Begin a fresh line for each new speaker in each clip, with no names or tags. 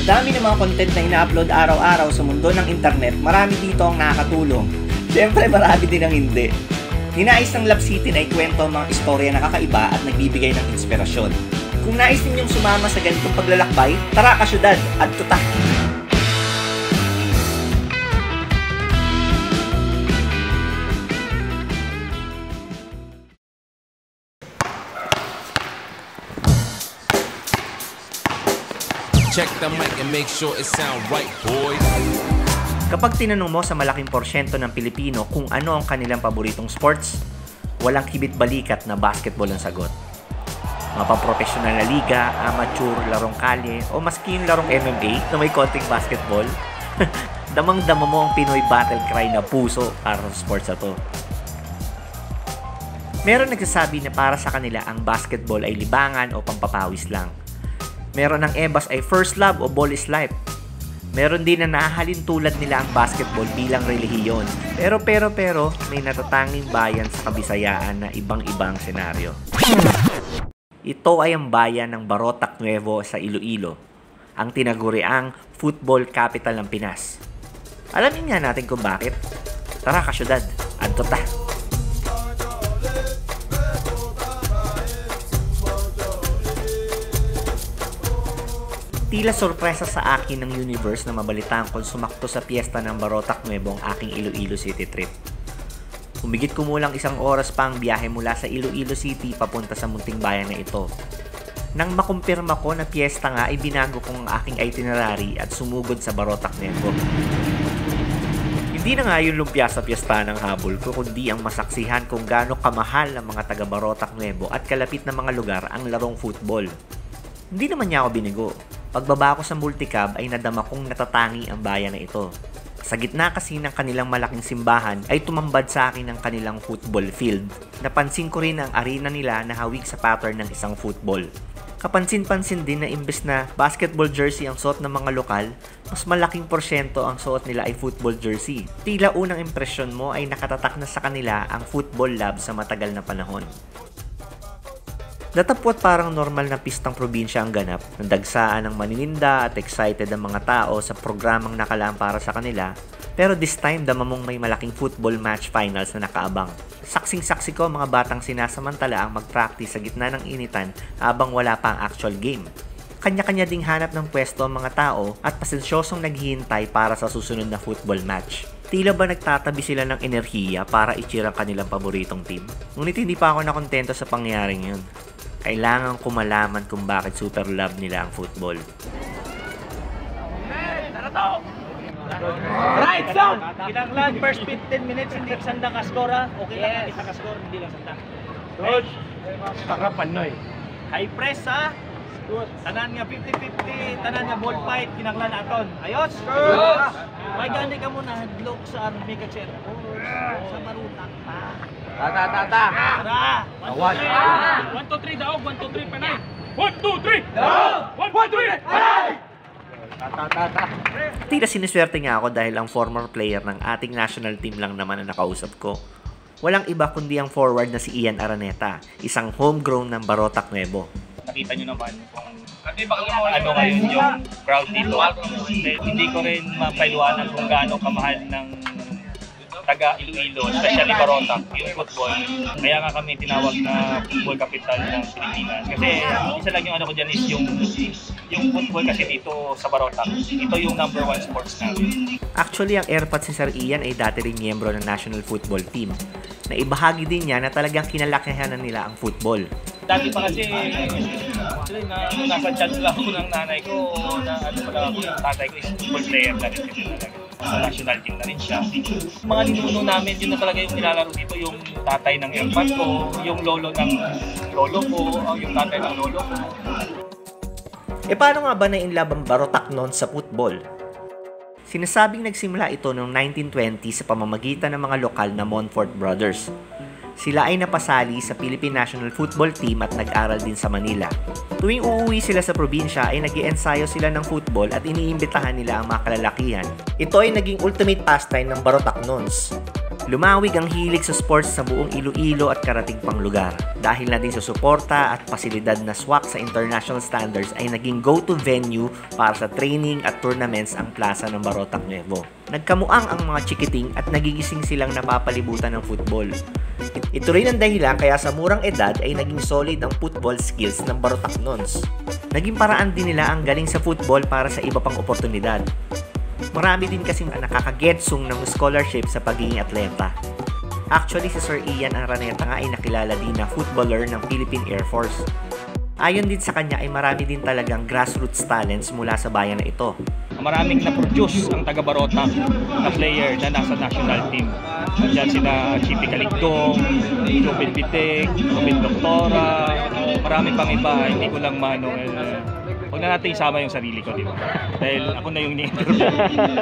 Sa dami ng mga content na ina-upload araw-araw sa mundo ng internet, marami dito ang nakakatulong. Siyempre, marami din ang hindi. Ninais ng Love City na ikwento ang mga istorya na kakaiba at nagbibigay ng inspirasyon. Kung nais ninyong sumama sa ganitong paglalakbay, tara ka syudad at tutak!
Check the mic and make sure it sound right, boys.
Kapag tinanong mo sa malaking porsyento ng Pilipino kung ano ang kanilang paboritong sports, walang kibit balikat na basketball ang sagot. Mapaprofessional na liga, amateur, larong kalye, o maski yung larong MMA na may konting basketball, damang-dama mo ang Pinoy battle cry na puso para sa sports na to. Meron nagsasabi na para sa kanila ang basketball ay libangan o pampapawis lang. Meron ng ebas ay first love o ball is life. Meron din na nahahalin tulad nila ang basketball bilang relihiyon. Pero pero pero may natatanging bayan sa kabisayaan na ibang-ibang senaryo. Ito ay ang bayan ng Barotac Nuevo sa Iloilo, ang tinaguriang football capital ng Pinas. Alamin nga natin kung bakit. Tara ka syudad, adto ta. Tila sorpresa sa akin ng universe na mabalitaan kong sumakto sa piyesta ng Barotac Nuevo ang aking Iloilo City trip. Humigit kumulang isang oras pa ang biyahe mula sa Iloilo City papunta sa munting bayan na ito. Nang makumpirma ko na piyesta nga ay binago kong ang aking itinerary at sumugod sa Barotac Nuevo. Hindi na nga yung lumpia sa piyesta ng habol ko kundi ang masaksihan kung gaano kamahal ang mga taga Barotac Nuevo at kalapit na mga lugar ang larong football. Hindi naman niya ako binigo. Pagbaba ko sa multicab ay nadama kong natatangi ang bayan na ito. Sa gitna kasi ng kanilang malaking simbahan ay tumambad sa akin ang kanilang football field. Napansin ko rin ang arena nila na hawig sa pattern ng isang football. Kapansin-pansin din na imbes na basketball jersey ang suot ng mga lokal, mas malaking porsyento ang suot nila ay football jersey. Tila unang impresyon mo ay nakatatak na sa kanila ang football lab sa matagal na panahon. Natapwat parang normal na pistang probinsya ang ganap, nadagsaan ng manininda at excited ang mga tao sa programang nakalaan para sa kanila, pero this time damamong may malaking football match finals na nakaabang. Saksing-saksi ko mga batang sinasamantala ang mag-practice sa gitna ng initan habang wala pa ang actual game. Kanya-kanya ding hanap ng pwesto ang mga tao at pasensyosong naghihintay para sa susunod na football match. Tila ba nagtatabi sila ng enerhiya para i-cheer ang kanilang paboritong team? Ngunit hindi pa ako nakontento sa pangyayaring yun kailangan ko malaman kung bakit super love nila ang football.
Right zone! Kinanglan, first 15 minutes, hindi sanda ka score ha. Okay lang yes. kita ka score, hindi lang sanda.
Coach, takapan noy.
High press ha. Tanan nga 50-50, tanan nga ball fight, kinanglan aton. Ayos! Ayos! May gani ka muna, hadlok sa army ka chair. Sa marutak pa.
Tata, tata.
Tara!
Awan.
1, 2, 3, daog, 1, 2, 3, panay! 1, 2, 3!
Daog!
1, 2, 3, panay!
Tata, tata.
Tila siniswerte nga ako dahil ang former player ng ating national team lang naman ang nakausap ko. Walang iba kundi ang forward na si Ian Araneta, isang homegrown ng Barotac Nuevo.
Nakita nyo naman kung ano ngayon yung crowd dito. Hindi ko rin mapailuanan kung gaano kamahal ng taga Iloilo, especially Barotac, yung football. Kaya nga kami tinawag na football capital ng Pilipinas. Kasi isa lang yung ano ko dyan is yung yung football kasi dito sa Barotac. Ito yung number one sports namin.
Actually, ang airpot si Sir Ian ay dati rin miyembro ng national football team. Na ibahagi din niya na talagang kinalakihan na nila ang football.
Dati pa kasi, actually, na, nasa chance lang ako ng nanay ko, na ano pala ako, yung tatay ko is football player na rin kasi talaga. Sa national team na rin siya. Mga ninuno namin, yun na talaga yung nilalaro dito, yung tatay ng airpot ko, yung lolo ng lolo ko, o yung tatay ng lolo ko.
E paano nga ba na-inlove ang Barotac noon sa football? Sinasabing nagsimula ito noong 1920 sa pamamagitan ng mga lokal na Montfort Brothers. Sila ay napasali sa Philippine National Football Team at nag-aral din sa Manila. Tuwing uuwi sila sa probinsya ay nag ensayo sila ng football at iniimbitahan nila ang mga kalalakihan. Ito ay naging ultimate pastime ng Barotac Nons. Lumawig ang hilig sa sports sa buong Iloilo at karating pang lugar. Dahil na din sa suporta at pasilidad na swak sa international standards ay naging go-to venue para sa training at tournaments ang plaza ng Barotac Nuevo. Nagkamuang ang mga chikiting at nagigising silang napapalibutan ng football. Ito rin ang dahilan kaya sa murang edad ay naging solid ang football skills ng Barotac Nons. Naging paraan din nila ang galing sa football para sa iba pang oportunidad. Marami din kasing nakakagetsong ng scholarship sa pagiging atleta. Actually, si Sir Ian Araneta nga ay nakilala din na footballer ng Philippine Air Force. Ayon din sa kanya ay marami din talagang grassroots talents mula sa bayan na ito.
Maraming na-produce ang taga Barotac na player na nasa national team. Nandiyan sina Chippy Caligdong, Jobin Pitek, Robin Doctora, marami pang iba, hindi ko lang mano. Uh, huwag na natin isama yung sarili ko, di ba? Dahil ako na yung ni-interview.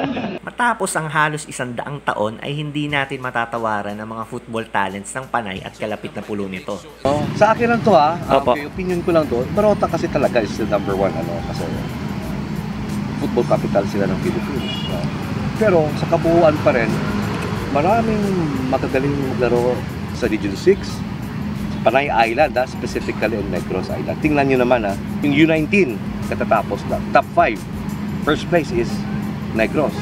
Matapos ang halos isang daang taon ay hindi natin matatawaran ang mga football talents ng Panay at kalapit na pulo nito.
Oh, sa akin lang to ha.
Opo.
Okay, opinion ko lang to. Barota kasi talaga is the number one ano kasi football capital sila ng Philippines. no? Pero sa kabuuan pa rin, maraming magagaling maglaro sa Region 6, sa Panay Island, ha, specifically on Negros Island. Tingnan nyo naman ha, yung U19 katatapos na, top 5. First place is Negros.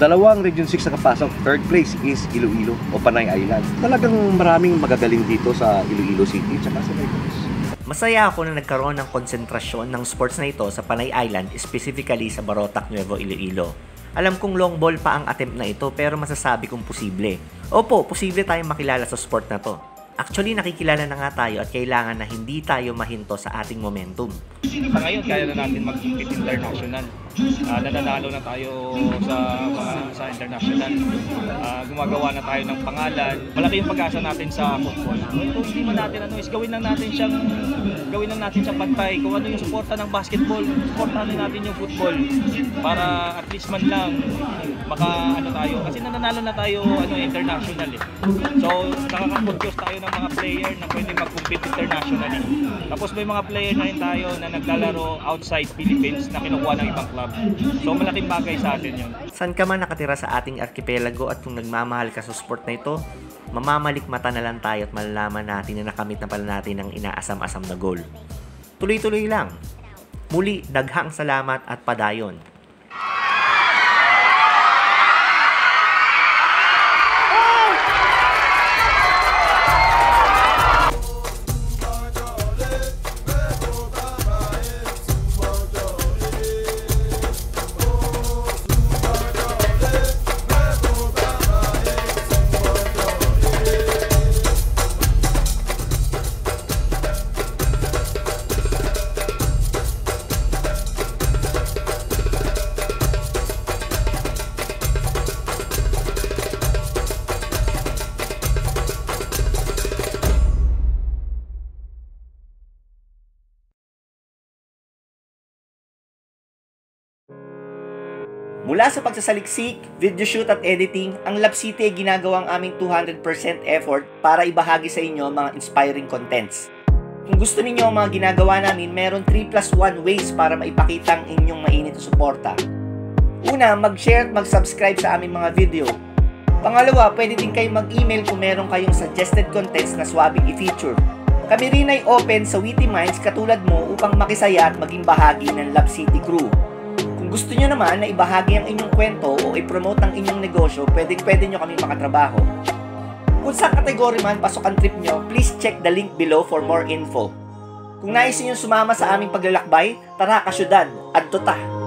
Dalawang Region 6 na kapasok, third place is Iloilo o Panay Island. Talagang maraming magagaling dito sa Iloilo City tsaka sa Negros.
Masaya ako na nagkaroon ng konsentrasyon ng sports na ito sa Panay Island, specifically sa Barotac, Nuevo Iloilo. Alam kong long ball pa ang attempt na ito pero masasabi kong posible. Opo, posible tayong makilala sa sport na to. Actually, nakikilala na nga tayo at kailangan na hindi tayo mahinto sa ating momentum.
Sa ngayon, kaya na natin mag-compete international. Ah, nananalo na tayo sa mga sa international. Ah, gumagawa na tayo ng pangalan. Malaki yung pag-asa natin sa football. Kung hindi man natin ano, is gawin lang natin siyang gawin lang natin siyang pantay. Kung ano yung suporta ng basketball, suportahan natin yung football para at least man lang maka ano tayo kasi nananalo na tayo ano international eh. So nakaka-produce tayo ng mga player na pwede mag-compete internationally. Tapos may mga player na rin tayo na naglalaro outside Philippines na kinukuha ng ibang club. So malaking bagay sa atin yun.
San ka man nakatira sa ating arkipelago at kung nagmamahal ka sa sport na ito, mamamalik mata na lang tayo at malalaman natin na nakamit na pala natin ang inaasam-asam na goal. Tuloy-tuloy lang. Muli, daghang salamat at padayon. Mula sa pagsasaliksik, video shoot at editing, ang Lab City ay ginagawang aming 200% effort para ibahagi sa inyo mga inspiring contents. Kung gusto ninyo ang mga ginagawa namin, meron 3 plus 1 ways para maipakita ang inyong mainit na suporta. Una, mag-share at mag-subscribe sa aming mga video. Pangalawa, pwede din kayo mag-email kung meron kayong suggested contents na swabing i-feature. Kami rin ay open sa witty minds katulad mo upang makisaya at maging bahagi ng Lab City Crew. Gusto nyo naman na ibahagi ang inyong kwento o i-promote ang inyong negosyo, pwede pwede nyo kami makatrabaho. Kung sa kategory man pasok ang trip nyo, please check the link below for more info. Kung nais nyo sumama sa aming paglalakbay, tara kasyudad, adto ta!